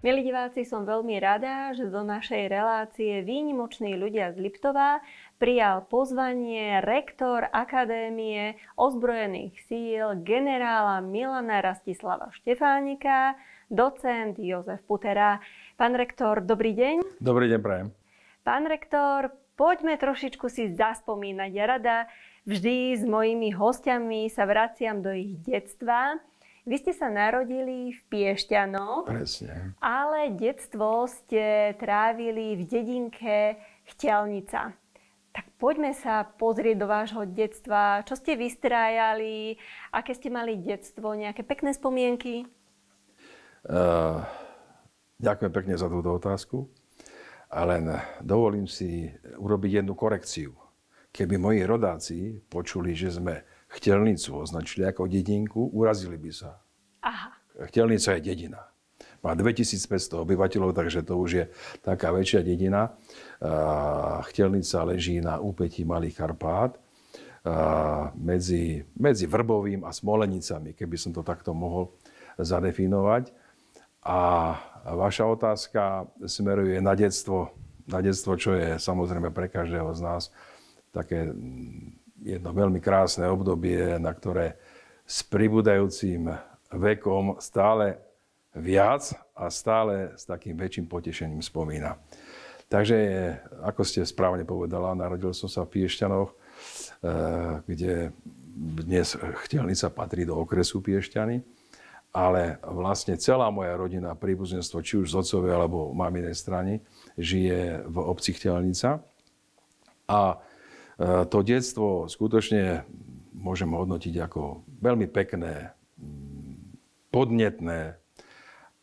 Milí diváci, som veľmi rada, že do našej relácie Výnimoční ľudia z Liptova prijal pozvanie rektor Akadémie ozbrojených síl generála Milana Rastislava Štefánika, docent Jozef Putera. Pán rektor, dobrý deň. Dobrý deň, prajem. Pán rektor, poďme trošičku si zaspomínať. Ja rada vždy s mojimi hostiami sa vraciam do ich detstva. Vy ste sa narodili v Piešťanoch. Presne. Ale detstvo ste trávili v dedinke Chtelnica. Tak poďme sa pozrieť do vášho detstva. Čo ste vystrájali? Aké ste mali detstvo? Nejaké pekné spomienky? Uh, ďakujem pekne za túto otázku. A len dovolím si urobiť jednu korekciu. Keby moji rodáci počuli, že sme Chtelnicu označili ako dedinku, urazili by sa. Aha. Chtelnica je dedina. Má 2500 obyvateľov, takže to už je taká väčšia dedina. Chtelnica leží na úpetí Malých Karpát medzi, medzi Vrbovým a Smolenicami, keby som to takto mohol zadefinovať. A vaša otázka smeruje na detstvo, na detstvo, čo je samozrejme pre každého z nás také jedno veľmi krásne obdobie, na ktoré s pribúdajúcim vekom stále viac a stále s takým väčším potešením spomína. Takže, ako ste správne povedala, narodil som sa v Piešťanoch, eh, kde dnes Chtelnica patrí do okresu Piešťany, ale vlastne celá moja rodina, príbuzenstvo, či už z otcovej alebo maminej strany, žije v obci Chtelnica. A to detstvo skutočne môžem hodnotiť ako veľmi pekné, podnetné.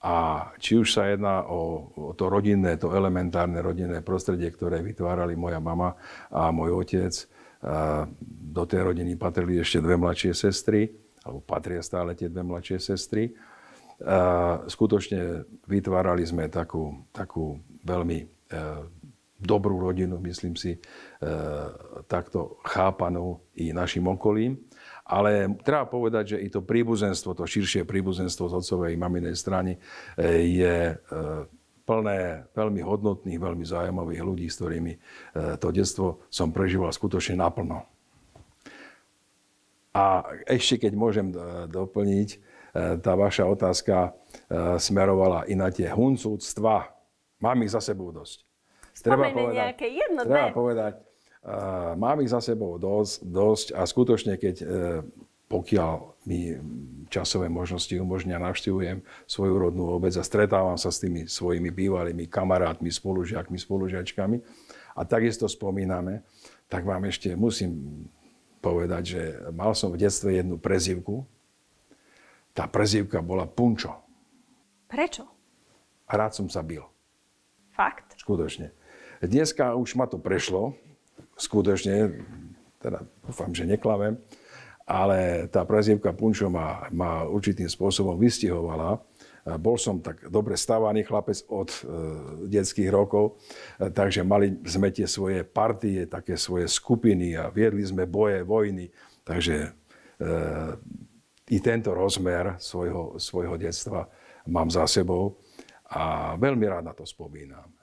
A či už sa jedná o, o to rodinné, to elementárne rodinné prostredie, ktoré vytvárali moja mama a môj otec, a do tej rodiny patrili ešte dve mladšie sestry, alebo patria stále tie dve mladšie sestry. A skutočne vytvárali sme takú, takú veľmi dobrú rodinu, myslím si, e, takto chápanú i našim okolím. Ale treba povedať, že i to príbuzenstvo, to širšie príbuzenstvo z otcovej maminej strany e, je e, plné veľmi hodnotných, veľmi zaujímavých ľudí, s ktorými to detstvo som prežíval skutočne naplno. A ešte keď môžem doplniť, tá vaša otázka smerovala i na tie huncúctva. Mám ich za sebou dosť treba povedať, nejaké jedno, treba povedať, uh, mám ich za sebou dosť, dosť a skutočne, keď uh, pokiaľ mi časové možnosti umožňa, navštevujem svoju rodnú obec a stretávam sa s tými svojimi bývalými kamarátmi, spolužiakmi, spolužiačkami a takisto spomíname, tak vám ešte musím povedať, že mal som v detstve jednu prezivku. Tá prezivka bola Punčo. Prečo? A rád som sa bil. Fakt? Skutočne. Dneska už ma to prešlo, skutočne, teda dúfam, že neklamem, ale tá prezivka Punčo ma, ma určitým spôsobom vystihovala. Bol som tak dobre stávaný chlapec od e, detských rokov, e, takže mali sme tie svoje partie, také svoje skupiny a viedli sme boje, vojny. Takže e, i tento rozmer svojho, svojho detstva mám za sebou a veľmi rád na to spomínam.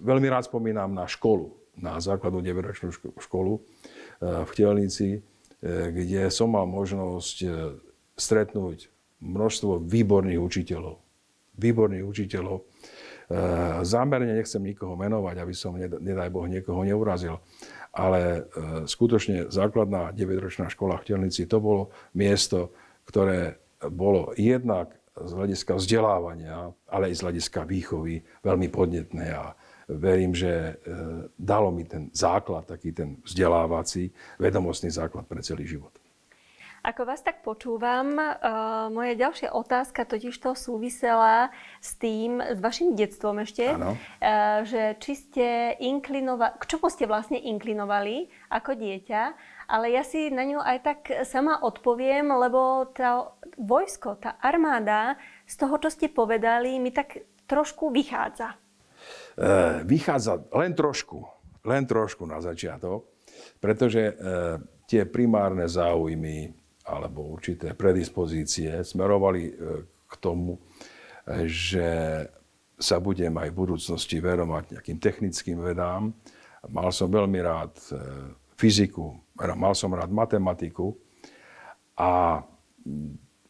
Veľmi rád spomínam na školu, na základnú 9 školu eh, v Chtelnici, eh, kde som mal možnosť eh, stretnúť množstvo výborných učiteľov. Výborných učiteľov. Zámerne nechcem nikoho menovať, aby som, nedaj Boh, niekoho neurazil. Ale skutočne základná 9-ročná škola v Chtelnici, to bolo miesto, ktoré bolo jednak z hľadiska vzdelávania, ale aj z hľadiska výchovy veľmi podnetné a verím, že e, dalo mi ten základ, taký ten vzdelávací, vedomostný základ pre celý život. Ako vás tak počúvam, uh, moja ďalšia otázka totiž to súvisela s tým, s vašim detstvom ešte, uh, že či ste inklinovali, k čomu ste vlastne inklinovali ako dieťa, ale ja si na ňu aj tak sama odpoviem, lebo tá vojsko, tá armáda, z toho, čo ste povedali, mi tak trošku vychádza. Uh, vychádza len trošku, len trošku na začiatok, pretože uh, tie primárne záujmy, alebo určité predispozície smerovali e, k tomu, že sa budem aj v budúcnosti verovať nejakým technickým vedám. Mal som veľmi rád e, fyziku, mal som rád matematiku a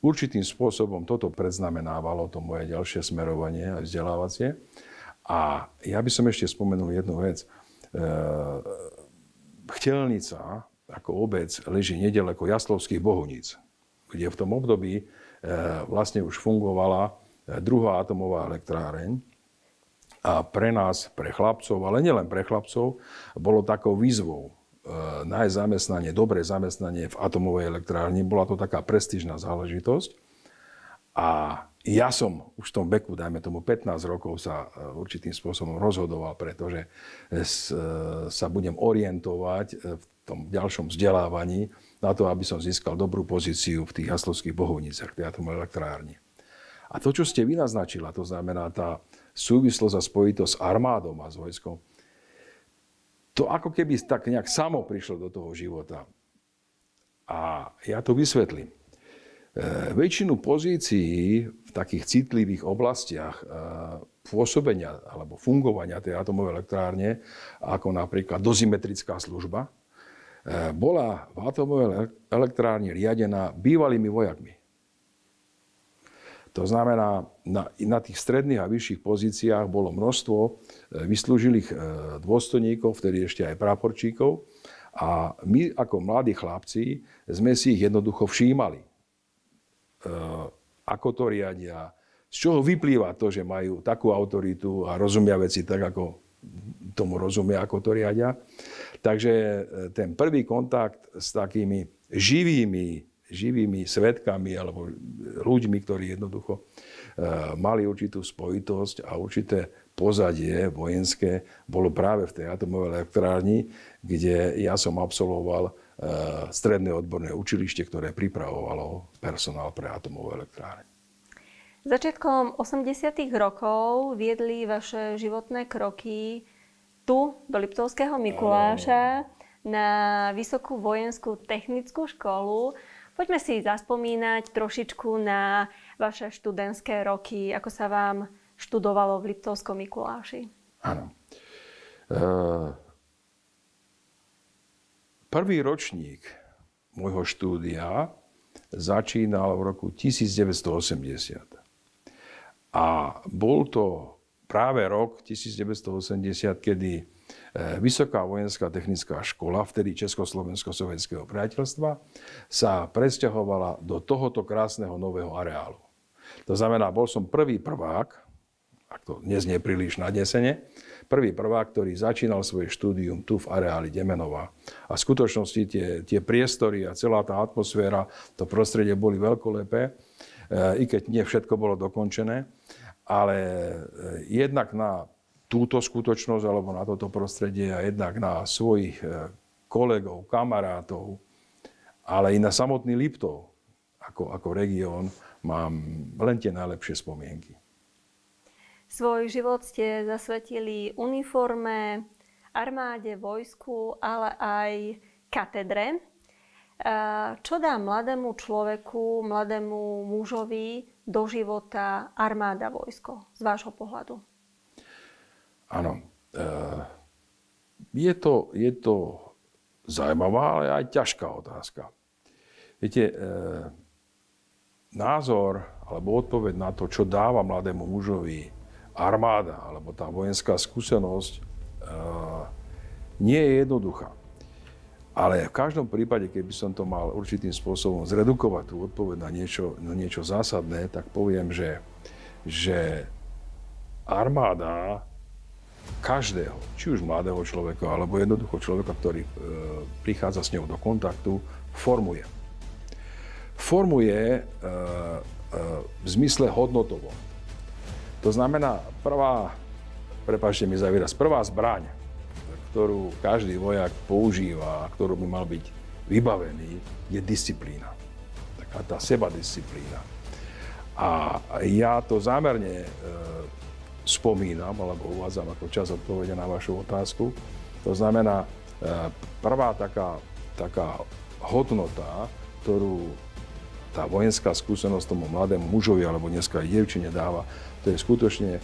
určitým spôsobom toto predznamenávalo to moje ďalšie smerovanie a vzdelávacie. A ja by som ešte spomenul jednu vec. E, Chtelnica ako obec leží nedaleko Jaslovských Bohuníc, kde v tom období vlastne už fungovala druhá atomová elektráreň. A pre nás, pre chlapcov, ale nielen pre chlapcov, bolo takou výzvou e, nájsť zamestnanie, dobré zamestnanie v atomovej elektrárni. Bola to taká prestížna záležitosť. A ja som už v tom veku, dajme tomu 15 rokov, sa e, určitým spôsobom rozhodoval, pretože e, sa budem orientovať v tom ďalšom vzdelávaní na to, aby som získal dobrú pozíciu v tých haslovských bohovniciach, tej atomovej elektrárni. A to, čo ste vy naznačila, to znamená tá súvislosť a spojitosť s armádom a s vojskom, to ako keby tak nejak samo prišlo do toho života. A ja to vysvetlím. E, väčšinu pozícií v takých citlivých oblastiach e, pôsobenia alebo fungovania tej atomovej elektrárne, ako napríklad dozimetrická služba, e, bola v atomovej elektrárni riadená bývalými vojakmi. To znamená, na, na tých stredných a vyšších pozíciách bolo množstvo vyslúžilých dôstojníkov, vtedy ešte aj práporčíkov. A my ako mladí chlapci sme si ich jednoducho všímali. E, ako to riadia, z čoho vyplýva to, že majú takú autoritu a rozumia veci tak, ako tomu rozumia, ako to riadia. Takže ten prvý kontakt s takými živými živými svetkami alebo ľuďmi, ktorí jednoducho eh, mali určitú spojitosť a určité pozadie vojenské bolo práve v tej atomovej elektrárni, kde ja som absolvoval eh, stredné odborné učilište, ktoré pripravovalo personál pre atomovú elektrárne. Začiatkom 80. rokov viedli vaše životné kroky tu, do Liptovského Mikuláša, na Vysokú vojenskú technickú školu. Poďme si zaspomínať trošičku na vaše študentské roky, ako sa vám študovalo v Liptovskom Mikuláši. Áno. E, prvý ročník môjho štúdia začínal v roku 1980. A bol to práve rok 1980, kedy E, Vysoká vojenská technická škola, vtedy Československo-sovietského priateľstva, sa presťahovala do tohoto krásneho nového areálu. To znamená, bol som prvý prvák, ak to dnes nie príliš nadnesene, prvý prvák, ktorý začínal svoje štúdium tu v areáli Demenova. A v skutočnosti tie, tie priestory a celá tá atmosféra, to prostredie boli veľkolepé, e, i keď nie všetko bolo dokončené, ale e, jednak na túto skutočnosť alebo na toto prostredie a jednak na svojich e, kolegov, kamarátov, ale i na samotný Liptov ako, ako región mám len tie najlepšie spomienky. Svoj život ste zasvetili uniforme, armáde, vojsku, ale aj katedre. E, čo dá mladému človeku, mladému mužovi do života armáda, vojsko z vášho pohľadu? Áno. Eh, je to, je to zaujímavá, ale aj ťažká otázka. Viete, eh, názor alebo odpoveď na to, čo dáva mladému mužovi armáda alebo tá vojenská skúsenosť, eh, nie je jednoduchá. Ale v každom prípade, keby som to mal určitým spôsobom zredukovať tú odpoveď na niečo, na niečo zásadné, tak poviem, že, že armáda každého, či už mladého človeka, alebo jednoducho človeka, ktorý e, prichádza s ňou do kontaktu, formuje. Formuje e, e, v zmysle hodnotovo. To znamená, prvá, prepáčte mi za výraz, prvá zbraň, ktorú každý vojak používa a ktorú by mal byť vybavený, je disciplína. Taká tá sebadisciplína. A ja to zámerne e, spomínam alebo uvádzam ako čas odpovede na vašu otázku. To znamená, e, prvá taká, taká hodnota, ktorú tá vojenská skúsenosť tomu mladému mužovi alebo dneska aj dievčine dáva, to je skutočne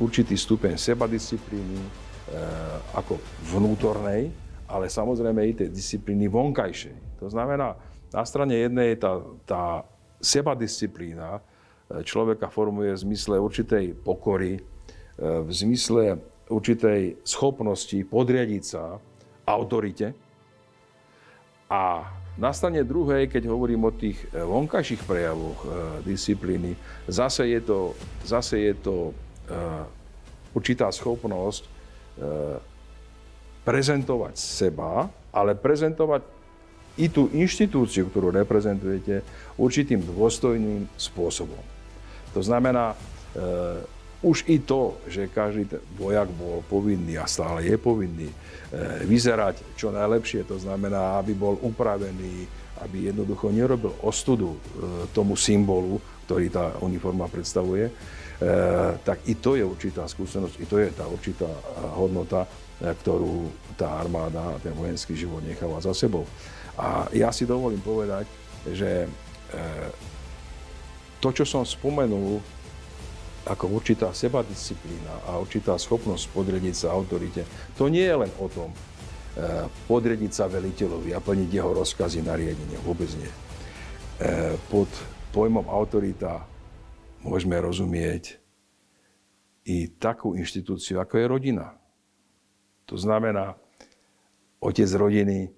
určitý stupeň sebadisciplíny ako vnútornej, ale samozrejme i tej disciplíny vonkajšej. To znamená, na strane jednej tá, tá sebadisciplína človeka formuje v zmysle určitej pokory, v zmysle určitej schopnosti podriadiť sa autorite. A na druhej, keď hovorím o tých e, vonkajších prejavoch e, disciplíny, zase je to, zase je to e, určitá schopnosť prezentovať seba, ale prezentovať i tú inštitúciu, ktorú reprezentujete, určitým dôstojným spôsobom. To znamená, už i to, že každý vojak bol povinný a stále je povinný e, vyzerať čo najlepšie, to znamená, aby bol upravený, aby jednoducho nerobil ostudu e, tomu symbolu, ktorý tá uniforma predstavuje, e, tak i to je určitá skúsenosť, i to je tá určitá hodnota, ktorú tá armáda ten vojenský život necháva za sebou. A ja si dovolím povedať, že to, čo som spomenul, ako určitá sebadisciplína a určitá schopnosť podriediť sa autorite. To nie je len o tom e, podriediť sa veliteľovi a plniť jeho rozkazy, nariadenia. Vôbec nie. E, pod pojmom autorita môžeme rozumieť i takú inštitúciu, ako je rodina. To znamená, otec rodiny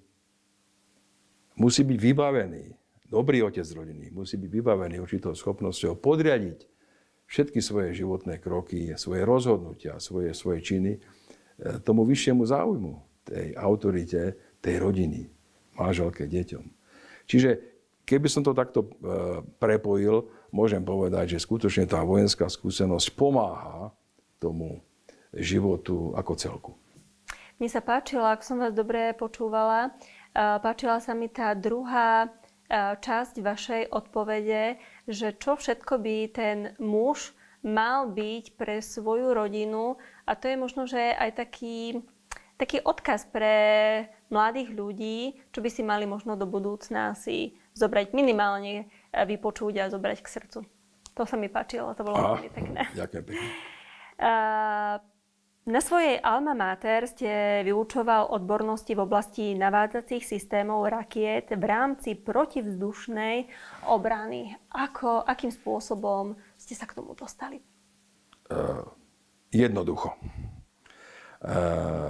musí byť vybavený, dobrý otec rodiny musí byť vybavený určitou schopnosťou podriadiť všetky svoje životné kroky, svoje rozhodnutia, svoje, svoje činy e, tomu vyššiemu záujmu, tej autorite, tej rodiny, manželke, deťom. Čiže keby som to takto e, prepojil, môžem povedať, že skutočne tá vojenská skúsenosť pomáha tomu životu ako celku. Mne sa páčila, ak som vás dobre počúvala, e, páčila sa mi tá druhá časť vašej odpovede, že čo všetko by ten muž mal byť pre svoju rodinu a to je možno, že aj taký, taký odkaz pre mladých ľudí, čo by si mali možno do budúcna si zobrať minimálne, eh, vypočuť a zobrať k srdcu. To sa mi páčilo, to bolo veľmi pekné. Ďakujem pekne. Uh, na svojej alma mater ste vyučoval odbornosti v oblasti navádzacích systémov rakiet v rámci protivzdušnej obrany. Ako, akým spôsobom ste sa k tomu dostali? Uh, jednoducho. Uh,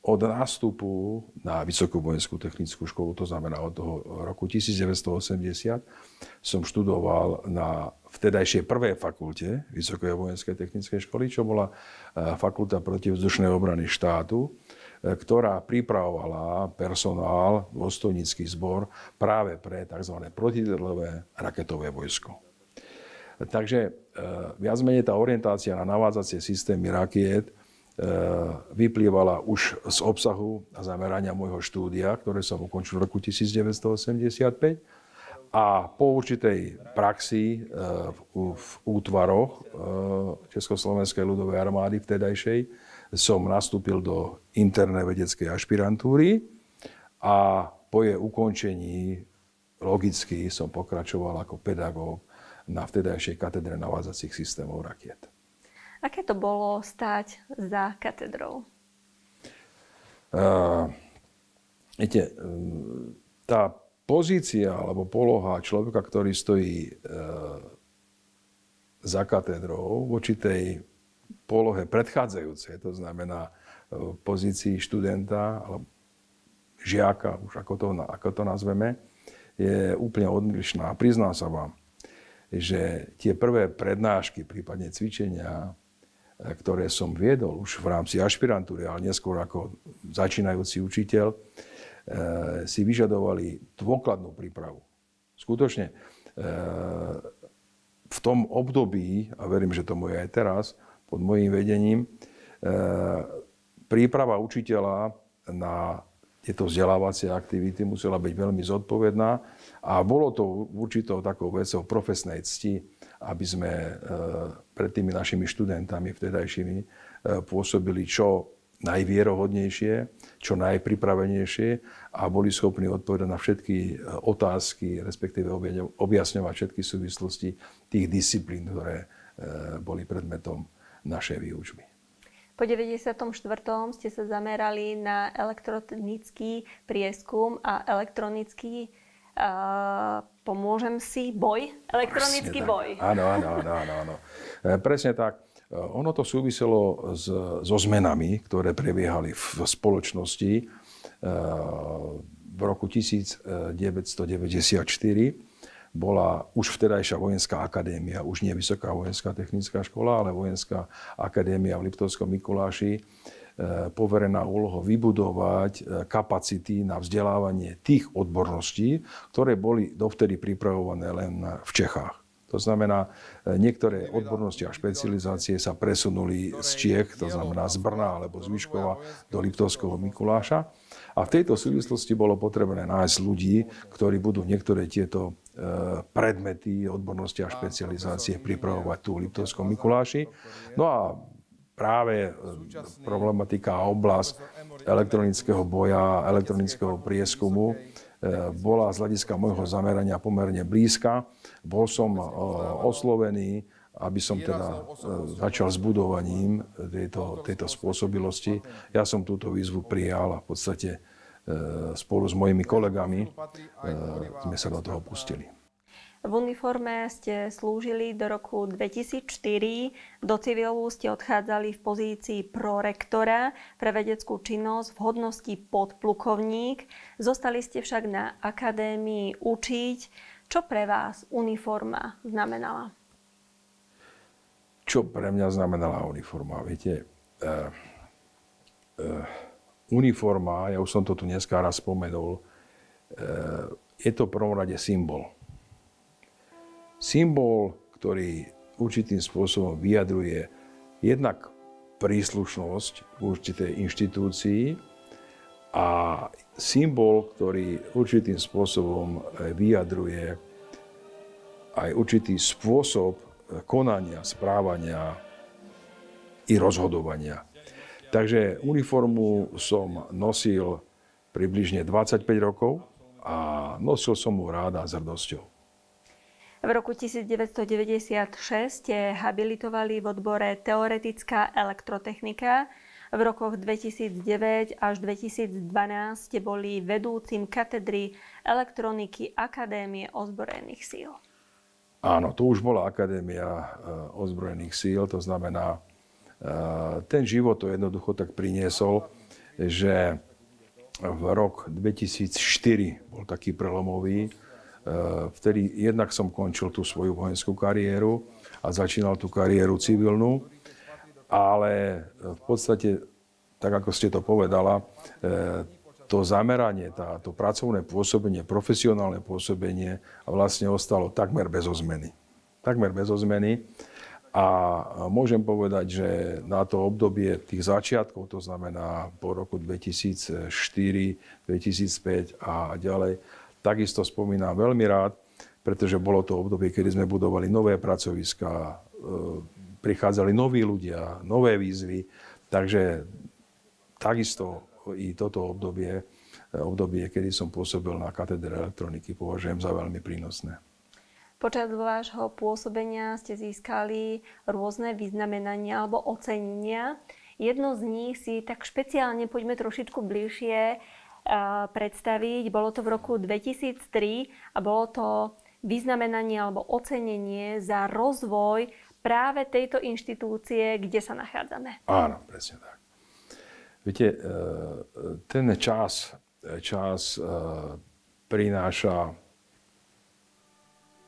od nástupu na Vysokú vojenskú technickú školu, to znamená od toho roku 1980, som študoval na vtedajšej prvej fakulte Vysokej vojenskej technickej školy, čo bola e, fakulta protivzdušnej obrany štátu, e, ktorá pripravovala personál, dôstojnícky zbor práve pre tzv. protidrlové raketové vojsko. Takže e, viac menej tá orientácia na navádzacie systémy rakiet vyplývala už z obsahu a zamerania môjho štúdia, ktoré som ukončil v roku 1985. A po určitej praxi e, v, útvaroch e, Československej ľudovej armády vtedajšej som nastúpil do internej vedeckej ašpirantúry a po jej ukončení logicky som pokračoval ako pedagóg na vtedajšej katedre navádzacích systémov rakiet. Aké to bolo stať za katedrou? Uh, viete, tá pozícia alebo poloha človeka, ktorý stojí uh, za katedrou v určitej polohe predchádzajúcej, to znamená v pozícii študenta alebo žiaka, už ako to, ako to nazveme, je úplne odlišná. Priznám sa vám, že tie prvé prednášky, prípadne cvičenia, ktoré som viedol už v rámci ašpirantúry, ale neskôr ako začínajúci učiteľ, eh, si vyžadovali dôkladnú prípravu. Skutočne eh, v tom období, a verím, že tomu je aj teraz, pod môjim vedením, príprava učiteľa na tieto vzdelávacie aktivity musela byť veľmi zodpovedná a bolo to určitou takou vecou profesnej cti, aby sme e, pred tými našimi študentami vtedajšími e, pôsobili čo najvierohodnejšie, čo najpripravenejšie a boli schopní odpovedať na všetky e, otázky, respektíve objasňovať všetky súvislosti tých disciplín, ktoré boli predmetom našej výučby. Po 94. ste sa zamerali na elektronický prieskum a elektronický uh, pomôžem si boj? Elektronický boj. Áno, áno, áno, áno, áno. E, presne tak. E, ono to súviselo s, so zmenami, ktoré prebiehali v spoločnosti e, v roku 1994 bola už vtedajšia vojenská akadémia, už nie Vysoká vojenská technická škola, ale vojenská akadémia v Liptovskom Mikuláši, poverená úloho vybudovať e, kapacity na vzdelávanie tých odborností, ktoré boli dovtedy pripravované len v Čechách. To znamená, e, niektoré odbornosti a špecializácie sa presunuli z Čiech, to znamená z Brna alebo z Výškova do Liptovského Mikuláša. A v tejto súvislosti bolo potrebné nájsť ľudí, ktorí budú niektoré tieto e, predmety, odbornosti a špecializácie pripravovať tu v Liptovskom Mikuláši. No a práve e, problematika a oblasť elektronického boja, elektronického prieskumu e, bola z hľadiska môjho zamerania pomerne blízka. Bol som oslovený aby som teda začal s budovaním tejto, tejto spôsobilosti. Ja som túto výzvu prijal a v podstate spolu s mojimi kolegami sme sa do toho pustili. V uniforme ste slúžili do roku 2004, do civilu ste odchádzali v pozícii prorektora pre vedeckú činnosť v hodnosti podplukovník. Zostali ste však na akadémii učiť. Čo pre vás uniforma znamenala? čo pre mňa znamenala uniforma. Viete, uh, uh, uniforma, ja už som to tu dneska raz spomenul, uh, je to prvom rade symbol. Symbol, ktorý určitým spôsobom vyjadruje jednak príslušnosť k určitej inštitúcii a symbol, ktorý určitým spôsobom vyjadruje aj určitý spôsob konania, správania i rozhodovania. Takže uniformu som nosil približne 25 rokov a nosil som mu rád a s hrdosťou. V roku 1996 ste habilitovali v odbore Teoretická elektrotechnika. V rokoch 2009 až 2012 ste boli vedúcim katedry elektroniky Akadémie ozbrojených síl. Áno, to už bola Akadémia eh, ozbrojených síl, to znamená, eh, ten život to jednoducho tak priniesol, že v rok 2004 bol taký prelomový, vtedy jednak som končil tú svoju vojenskú kariéru a začínal tú kariéru civilnú, ale v podstate, tak ako ste to povedala, to zameranie, tá, to pracovné pôsobenie, profesionálne pôsobenie vlastne ostalo takmer bez ozmeny. Takmer bez ozmeny. A môžem povedať, že na to obdobie tých začiatkov, to znamená po roku 2004, 2005 a ďalej, takisto spomínam veľmi rád, pretože bolo to obdobie, kedy sme budovali nové pracoviska, e, prichádzali noví ľudia, nové výzvy, takže takisto i toto obdobie, obdobie, kedy som pôsobil na katedre elektroniky, považujem za veľmi prínosné. Počas vášho pôsobenia ste získali rôzne vyznamenania alebo ocenenia. Jedno z nich si tak špeciálne poďme trošičku bližšie predstaviť. Bolo to v roku 2003 a bolo to vyznamenanie alebo ocenenie za rozvoj práve tejto inštitúcie, kde sa nachádzame. Áno, presne tak. Viete, e, ten čas, čas e, prináša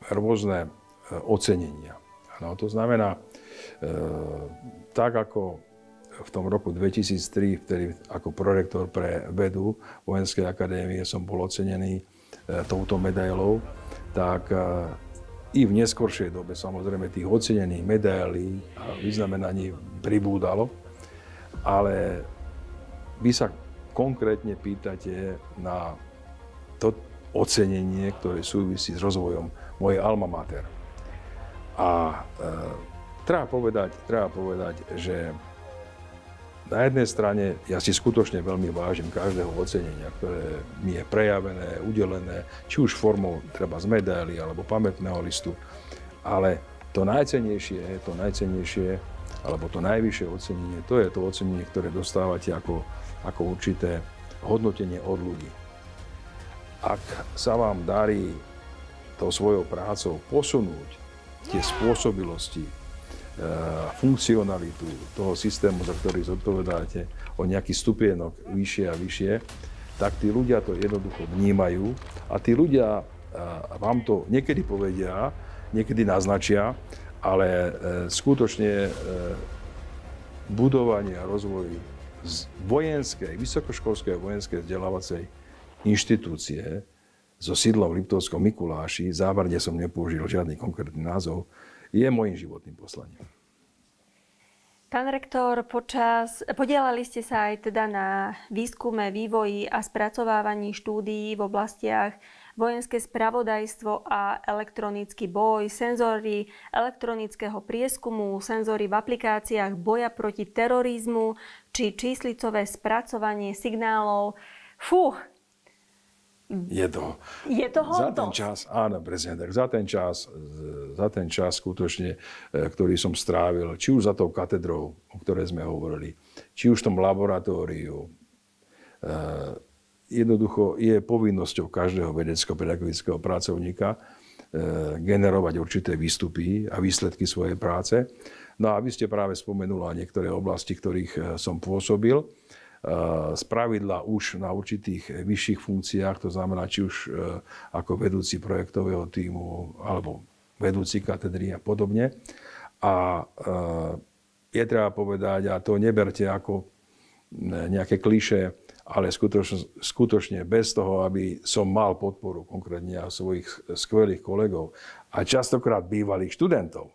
rôzne e, ocenenia. No, to znamená, tak ako v tom roku 2003, vtedy ako prorektor pre vedu Vojenskej akadémie som bol ocenený touto medailou, tak i v neskoršej dobe samozrejme tých ocenených medailí a vyznamenaní pribúdalo, ale vy sa konkrétne pýtate na to ocenenie, ktoré súvisí s rozvojom mojej alma mater. A e, treba, povedať, treba povedať, že na jednej strane ja si skutočne veľmi vážim každého ocenenia, ktoré mi je prejavené, udelené, či už formou treba z medaily alebo pamätného listu, ale to najcenejšie, to najcenejšie, alebo to najvyššie ocenenie, to je to ocenenie, ktoré dostávate ako, ako určité hodnotenie od ľudí. Ak sa vám darí tou svojou prácou posunúť tie spôsobilosti, funkcionalitu toho systému, za ktorý zodpovedáte, o nejaký stupienok vyššie a vyššie, tak tí ľudia to jednoducho vnímajú a tí ľudia e, vám to niekedy povedia, niekedy naznačia, ale e, skutočne budovanie a rozvoj vojenskej, vysokoškolskej vojenskej vzdelávacej inštitúcie so sídlom v Liptovskom Mikuláši, závarne som nepoužil žiadny konkrétny názov, je môjim životným poslaním. Pán rektor, počas, podielali ste sa aj teda na výskume, vývoji a spracovávaní štúdií v oblastiach vojenské spravodajstvo a elektronický boj, senzory elektronického prieskumu, senzory v aplikáciách boja proti terorizmu či číslicové spracovanie signálov. Fú, je to, je to za ten čas, áno, presne tak, za ten čas, za ten čas skutočne, e, ktorý som strávil, či už za tou katedrou, o ktorej sme hovorili, či už v tom laboratóriu, e, jednoducho je povinnosťou každého vedecko-pedagogického pracovníka e, generovať určité výstupy a výsledky svojej práce. No a vy ste práve spomenula niektoré oblasti, ktorých som pôsobil z pravidla už na určitých vyšších funkciách, to znamená či už e, ako vedúci projektového týmu alebo vedúci katedry a podobne. A e, je treba povedať, a to neberte ako nejaké kliše, ale skutočne, skutočne bez toho, aby som mal podporu konkrétne a svojich skvelých kolegov a častokrát bývalých študentov,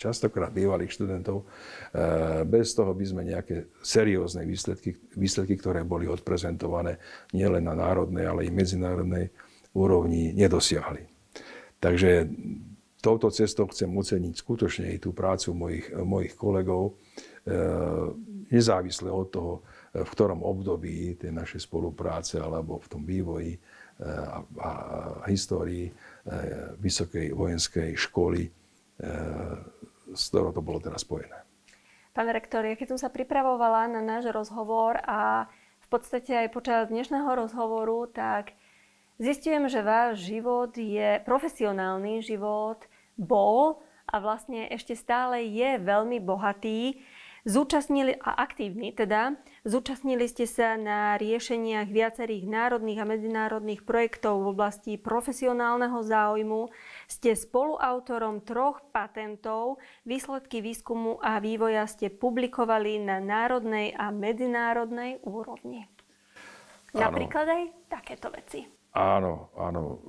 častokrát bývalých študentov. Eh, bez toho by sme nejaké seriózne výsledky, výsledky, ktoré boli odprezentované nielen na národnej, ale i medzinárodnej úrovni, nedosiahli. Takže touto cestou chcem oceniť skutočne i tú prácu mojich, mojich kolegov, eh, nezávisle od toho, v ktorom období tej našej spolupráce alebo v tom vývoji eh, a, a, a histórii Vysokej vojenskej školy s ktorou to bolo teraz spojené. Pán rektor, ja keď som sa pripravovala na náš rozhovor a v podstate aj počas dnešného rozhovoru, tak zistujem, že váš život je profesionálny život, bol a vlastne ešte stále je veľmi bohatý. Zúčastnili, a aktívni teda, zúčastnili ste sa na riešeniach viacerých národných a medzinárodných projektov v oblasti profesionálneho záujmu, ste spoluautorom troch patentov, výsledky výskumu a vývoja ste publikovali na národnej a medzinárodnej úrovni. Áno. Napríklad aj takéto veci. Áno, áno.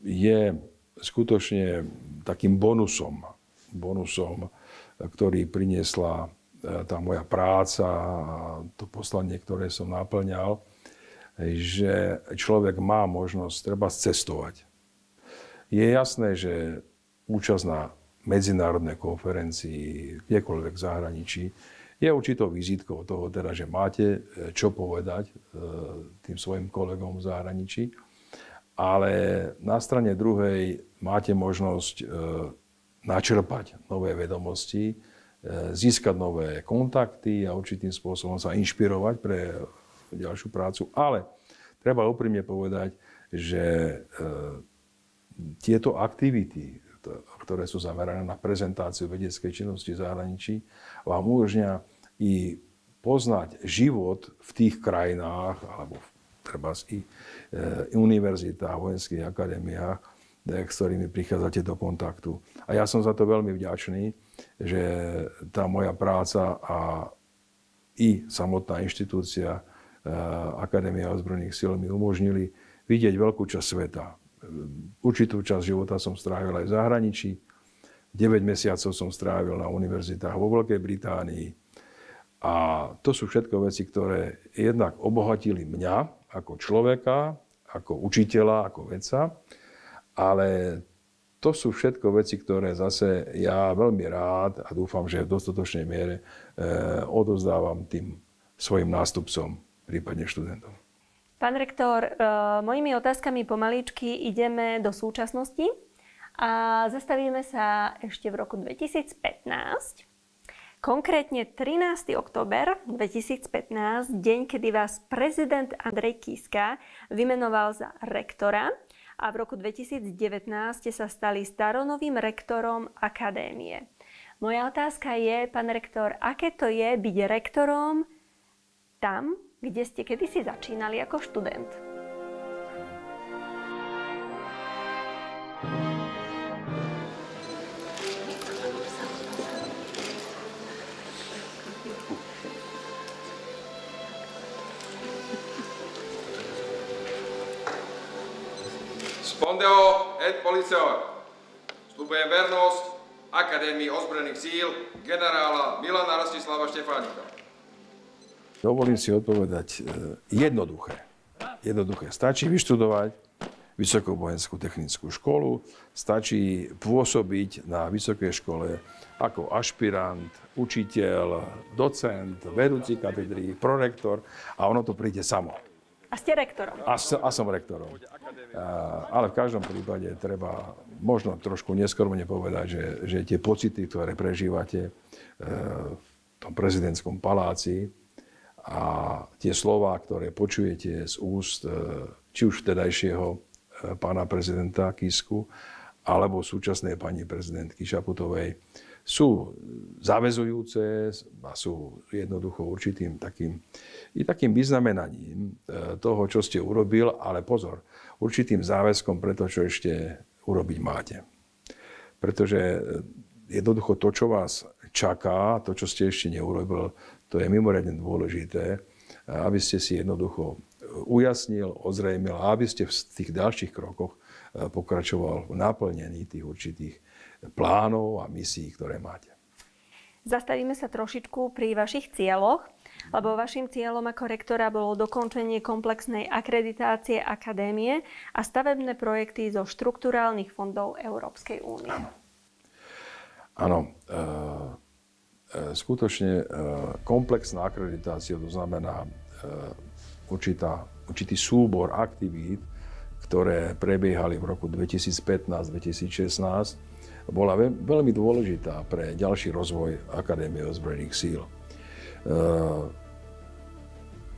Je skutočne takým bonusom, bonusom ktorý priniesla e, tá moja práca a to poslanie, ktoré som naplňal, že človek má možnosť treba cestovať. Je jasné, že účasť na medzinárodnej konferencii, kdekoľvek v zahraničí, je určitou vizitkou toho, teda, že máte e, čo povedať e, tým svojim kolegom v zahraničí, ale na strane druhej máte možnosť načerpať nové vedomosti, e, získať nové kontakty a určitým spôsobom sa inšpirovať pre ďalšiu prácu. Ale treba úprimne povedať, že e, tieto aktivity, ktoré sú zamerané na prezentáciu vedeckej činnosti v zahraničí, vám umožňa i poznať život v tých krajinách alebo v treba i e, univerzitách, vojenských akadémiách, s ktorými prichádzate do kontaktu. A ja som za to veľmi vďačný, že tá moja práca a i samotná inštitúcia eh, Akadémia ozbrojených síl mi umožnili vidieť veľkú časť sveta. Určitú časť života som strávil aj v zahraničí. 9 mesiacov som strávil na univerzitách vo Veľkej Británii. A to sú všetko veci, ktoré jednak obohatili mňa ako človeka, ako učiteľa, ako vedca, ale to sú všetko veci, ktoré zase ja veľmi rád a dúfam, že v dostatočnej miere e, odozdávam tým svojim nástupcom, prípadne študentom. Pán rektor, e, mojimi otázkami pomaličky ideme do súčasnosti A zastavíme sa ešte v roku 2015. Konkrétne 13. október 2015, deň, kedy vás prezident Andrej Kiska vymenoval za rektora a v roku 2019 ste sa stali staronovým rektorom akadémie. Moja otázka je, pán rektor, aké to je byť rektorom tam, kde ste kedysi začínali ako študent? Spondeo et Policeo. Vstupujem vernosť Akadémii ozbrojených síl generála Milana Rastislava Štefánika. Dovolím si odpovedať e, jednoduché. Jednoduché. Stačí vyštudovať Vysokú vojenskú technickú školu, stačí pôsobiť na vysokej škole ako ašpirant, učiteľ, docent, vedúci katedry, prorektor a ono to príde samo. A ste rektorom. A, a som rektorom. A, ale v každom prípade treba možno trošku neskorne povedať, že, že tie pocity, ktoré prežívate e, v tom prezidentskom paláci a tie slova, ktoré počujete z úst e, či už vtedajšieho e, pána prezidenta Kisku, alebo súčasnej pani prezidentky Šaputovej, sú zavezujúce a sú jednoducho určitým takým, i takým vyznamenaním e, toho, čo ste urobil, ale pozor, určitým záväzkom pre to, čo ešte urobiť máte. Pretože e, jednoducho to, čo vás čaká, to, čo ste ešte neurobil, to je mimoriadne dôležité, aby ste si jednoducho ujasnil, ozrejmil a aby ste v tých ďalších krokoch e, pokračoval v naplnení tých určitých plánov a misií, ktoré máte. Zastavíme sa trošičku pri vašich cieľoch, lebo vašim cieľom ako rektora bolo dokončenie komplexnej akreditácie akadémie a stavebné projekty zo štrukturálnych fondov Európskej únie. Áno. Áno. E, e, skutočne e, komplexná akreditácia, to znamená určitá, určitý súbor aktivít, ktoré prebiehali v roku 2015-2016, bola veľmi dôležitá pre ďalší rozvoj Akadémie ozbrojených síl. E,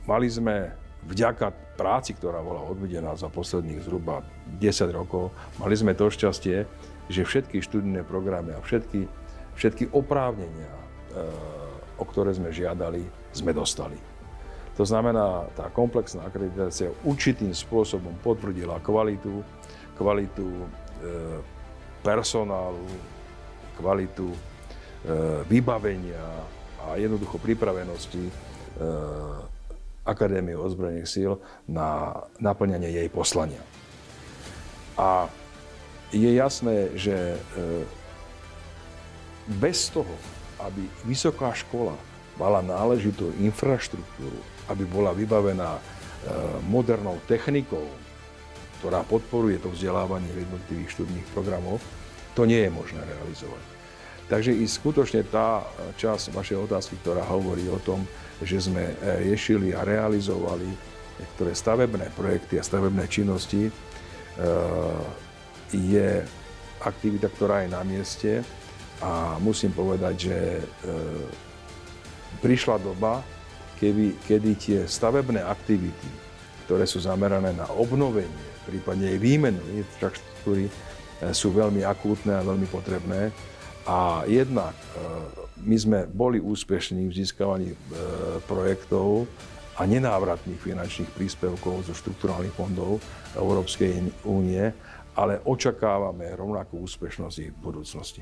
mali sme vďaka práci, ktorá bola odvedená za posledných zhruba 10 rokov, mali sme to šťastie, že všetky študijné programy a všetky, všetky oprávnenia, e, o ktoré sme žiadali, sme dostali. To znamená, tá komplexná akreditácia určitým spôsobom potvrdila kvalitu, kvalitu e, personálu, kvalitu e, vybavenia a jednoducho pripravenosti e, Akadémie ozbrojených síl na naplňanie jej poslania. A je jasné, že e, bez toho, aby vysoká škola mala náležitú infraštruktúru, aby bola vybavená modernou technikou, ktorá podporuje to vzdelávanie v jednotlivých študijných programoch, to nie je možné realizovať. Takže i skutočne tá časť vašej otázky, ktorá hovorí o tom, že sme e, riešili a realizovali niektoré stavebné projekty a stavebné činnosti, e, je aktivita, ktorá je na mieste a musím povedať, že e, prišla doba, kedy tie stavebné aktivity, ktoré sú zamerané na obnovenie prípadne aj výmenu infraštruktúry e, sú veľmi akútne a veľmi potrebné. A jednak e, my sme boli úspešní v získavaní e, projektov a nenávratných finančných príspevkov zo štruktúrálnych fondov Európskej únie, ale očakávame rovnakú úspešnosť i v budúcnosti.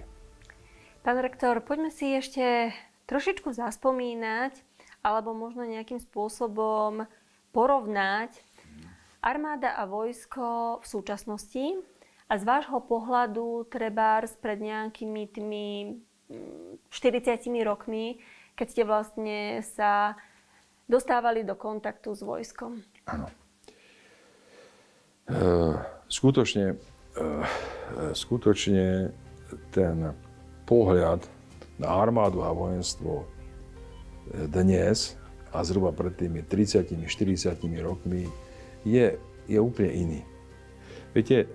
Pán rektor, poďme si ešte trošičku zaspomínať alebo možno nejakým spôsobom porovnať armáda a vojsko v súčasnosti a z vášho pohľadu treba pred nejakými tými 40 mm, rokmi, keď ste vlastne sa dostávali do kontaktu s vojskom. Áno. E, skutočne, e, skutočne ten pohľad na armádu a vojenstvo dnes a zhruba pred tými 30-40 rokmi je, je úplne iný. Viete, e,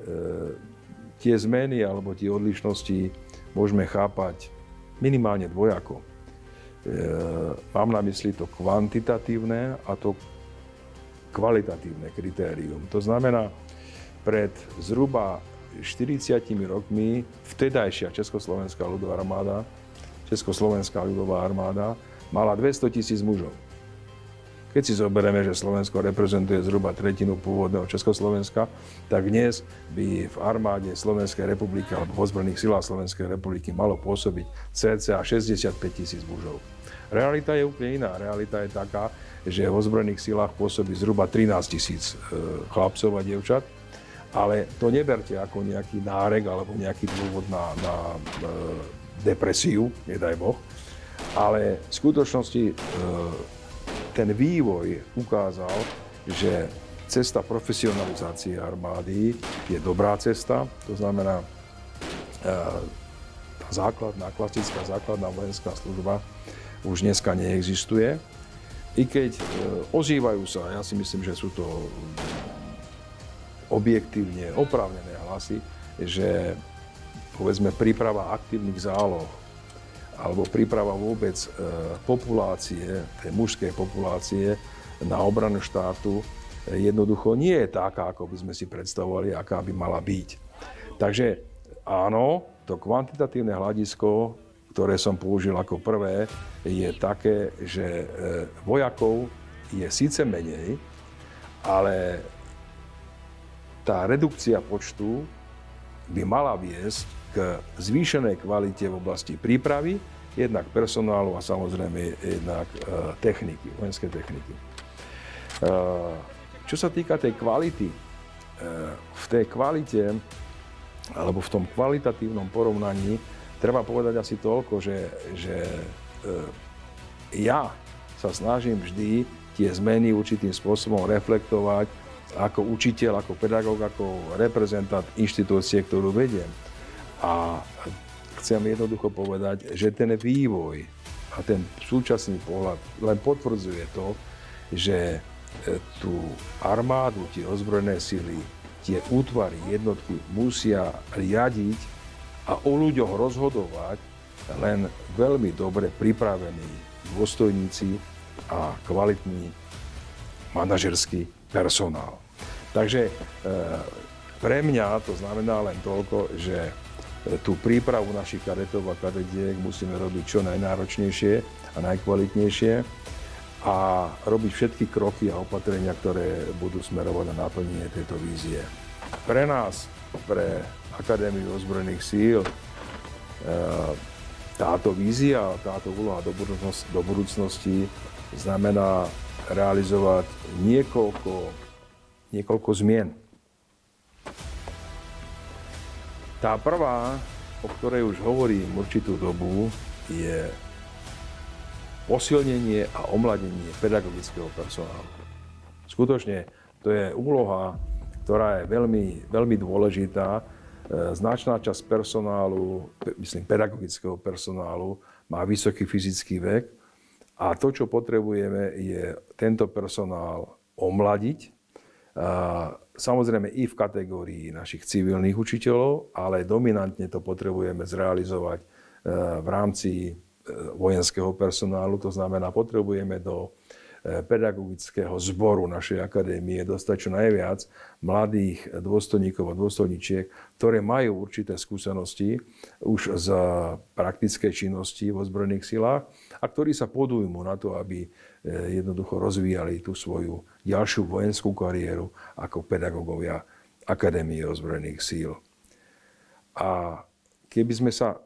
tie zmeny alebo tie odlišnosti môžeme chápať minimálne dvojako. E, mám na mysli to kvantitatívne a to kvalitatívne kritérium. To znamená, pred zhruba 40 rokmi vtedajšia Československá ľudová armáda, Československá ľudová armáda mala 200 tisíc mužov. Keď si zoberieme, že Slovensko reprezentuje zhruba tretinu pôvodného Československa, tak dnes by v armáde Slovenskej republiky alebo v ozbrojených silách Slovenskej republiky malo pôsobiť cca 65 tisíc mužov. Realita je úplne iná. Realita je taká, že v ozbrojených silách pôsobí zhruba 13 tisíc e, chlapcov a dievčat, ale to neberte ako nejaký nárek alebo nejaký dôvod na, na e, depresiu, nedaj Boh, ale v skutočnosti e, ten vývoj ukázal, že cesta profesionalizácie armády je dobrá cesta, to znamená, e, tá základná, klasická základná vojenská služba už dneska neexistuje. I keď e, ozývajú sa, ja si myslím, že sú to objektívne oprávnené hlasy, že povedzme príprava aktívnych záloh alebo príprava vôbec e, populácie, tej mužskej populácie na obranu štátu e, jednoducho nie je taká, ako by sme si predstavovali, aká by mala byť. Takže áno, to kvantitatívne hľadisko, ktoré som použil ako prvé, je také, že e, vojakov je síce menej, ale tá redukcia počtu by mala viesť k zvýšenej kvalite v oblasti prípravy, jednak personálu a samozrejme jednak e, techniky, vojenské techniky. E, čo sa týka tej kvality, e, v tej kvalite alebo v tom kvalitatívnom porovnaní treba povedať asi toľko, že, že ja sa snažím vždy tie zmeny určitým spôsobom reflektovať ako učiteľ, ako pedagóg, ako reprezentant inštitúcie, ktorú vediem. A chcem jednoducho povedať, že ten vývoj a ten súčasný pohľad len potvrdzuje to, že e, tú armádu, tie ozbrojené sily, tie útvary, jednotky musia riadiť a o ľuďoch rozhodovať len veľmi dobre pripravení dôstojníci a kvalitný manažerský personál. Takže e, pre mňa to znamená len toľko, že tú prípravu našich kadetov a kadetiek musíme robiť čo najnáročnejšie a najkvalitnejšie a robiť všetky kroky a opatrenia, ktoré budú smerovať na naplnenie tejto vízie. Pre nás, pre Akadémiu ozbrojených síl, e, táto vízia, táto úloha do budúcnosti, do budúcnosti znamená realizovať niekoľko, niekoľko zmien Tá prvá, o ktorej už hovorím určitú dobu, je posilnenie a omladenie pedagogického personálu. Skutočne to je úloha, ktorá je veľmi, veľmi dôležitá. E, značná časť personálu, myslím pedagogického personálu, má vysoký fyzický vek a to, čo potrebujeme, je tento personál omladiť, Samozrejme i v kategórii našich civilných učiteľov, ale dominantne to potrebujeme zrealizovať e, v rámci e, vojenského personálu. To znamená, potrebujeme do pedagogického zboru našej akadémie dostať čo najviac mladých dôstojníkov a dôstojníčiek, ktoré majú určité skúsenosti už z praktickej činnosti v ozbrojených silách a ktorí sa podujmú na to, aby jednoducho rozvíjali tú svoju ďalšiu vojenskú kariéru ako pedagógovia Akadémie ozbrojených síl. A keby sme sa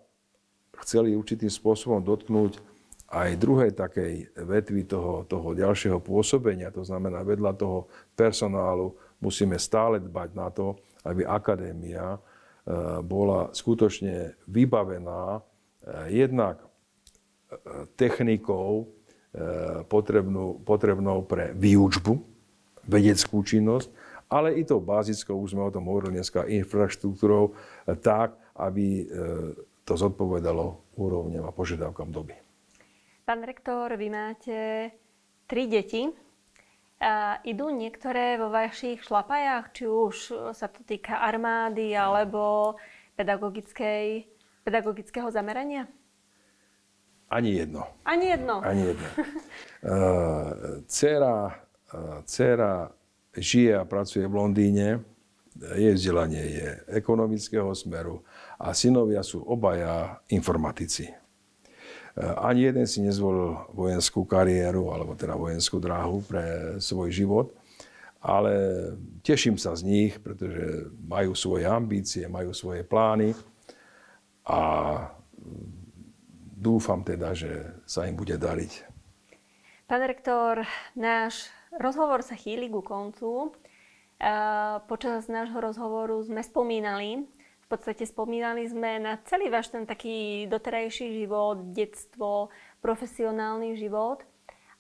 chceli určitým spôsobom dotknúť aj druhej takej vetvy toho, toho ďalšieho pôsobenia, to znamená vedľa toho personálu, musíme stále dbať na to, aby akadémia e, bola skutočne vybavená e, jednak e, technikou potrebnou, potrebnou pre výučbu, vedeckú činnosť, ale i tou bázickou, už sme o tom hovorili dneska, infraštruktúrou, tak, aby to zodpovedalo úrovňam a požiadavkám doby. Pán rektor, vy máte tri deti. A idú niektoré vo vašich šlapajách, či už sa to týka armády alebo pedagogického zamerania? Ani jedno. Ani jedno. Ani jedno. Uh, dcera, uh, dcera žije a pracuje v Londýne. Jej vzdelanie je ekonomického smeru a synovia sú obaja informatici. Eh, ani jeden si nezvolil vojenskú kariéru, alebo teda vojenskú dráhu pre svoj život, ale teším sa z nich, pretože majú svoje ambície, majú svoje plány a dúfam teda, že sa im bude dariť. Pán rektor, náš rozhovor sa chýli ku koncu. Eh, počas nášho rozhovoru sme spomínali podstate spomínali sme na celý váš ten taký doterajší život, detstvo, profesionálny život.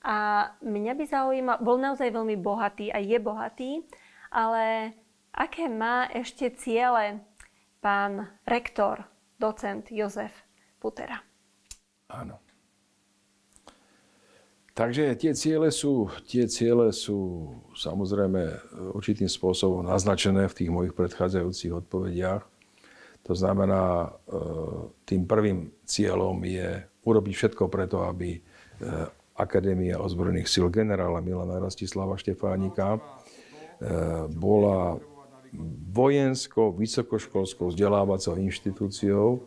A mňa by zaujímal, bol naozaj veľmi bohatý a je bohatý, ale aké má ešte ciele pán rektor, docent Jozef Putera? Áno. Takže tie ciele sú, tie ciele sú samozrejme určitým spôsobom naznačené v tých mojich predchádzajúcich odpovediach. To znamená, e, tým prvým cieľom je urobiť všetko preto, aby e, Akadémia ozbrojených síl generála Milana Rastislava Štefánika e, bola vojenskou vysokoškolskou vzdelávacou inštitúciou,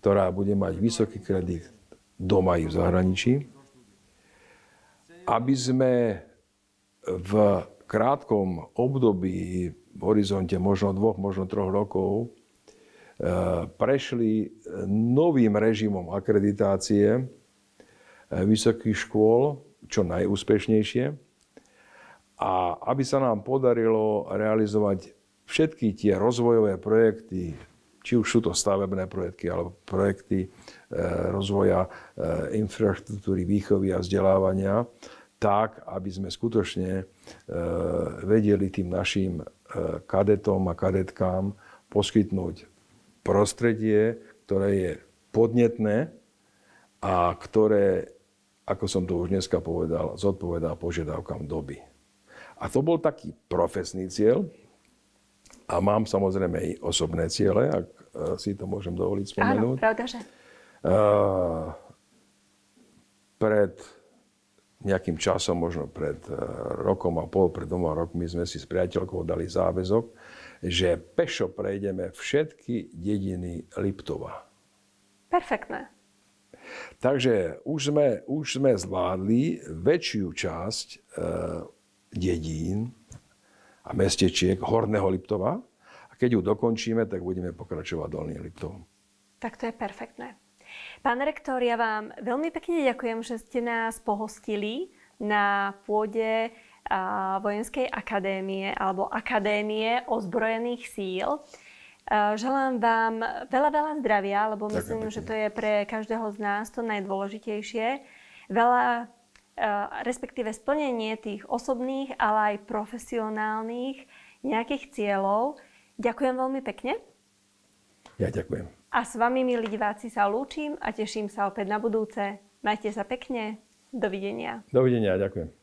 ktorá bude mať vysoký kredit doma i v zahraničí. Aby sme v krátkom období, v horizonte možno dvoch, možno troch rokov, prešli novým režimom akreditácie eh, vysokých škôl, čo najúspešnejšie. A aby sa nám podarilo realizovať všetky tie rozvojové projekty, či už sú to stavebné projekty alebo projekty eh, rozvoja eh, infraštruktúry výchovy a vzdelávania, tak, aby sme skutočne vedeli tým našim kadetom a kadetkám poskytnúť prostredie, ktoré je podnetné a ktoré, ako som to už dneska povedal, zodpovedá požiadavkám doby. A to bol taký profesný cieľ. A mám samozrejme i osobné ciele, ak e, si to môžem dovoliť spomenúť. Áno, pravda, že? Uh, pred nejakým časom, možno pred uh, rokom a pol, pred dvoma rokmi sme si s priateľkou dali záväzok, že pešo prejdeme všetky dediny Liptova. Perfektné. Takže už sme, už sme zvládli väčšiu časť e, dedín a mestečiek Horného Liptova. A keď ju dokončíme, tak budeme pokračovať Dolným Liptovom. Tak to je perfektné. Pán rektor, ja vám veľmi pekne ďakujem, že ste nás pohostili na pôde Vojenskej akadémie alebo Akadémie ozbrojených síl. Želám vám veľa, veľa zdravia, lebo myslím, že to je pre každého z nás to najdôležitejšie. Veľa, respektíve splnenie tých osobných, ale aj profesionálnych nejakých cieľov. Ďakujem veľmi pekne. Ja ďakujem. A s vami, milí diváci, sa lúčim a teším sa opäť na budúce. Majte sa pekne. Dovidenia. Dovidenia, ďakujem.